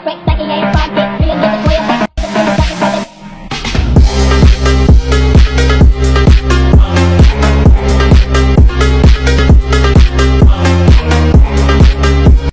quick like he ain't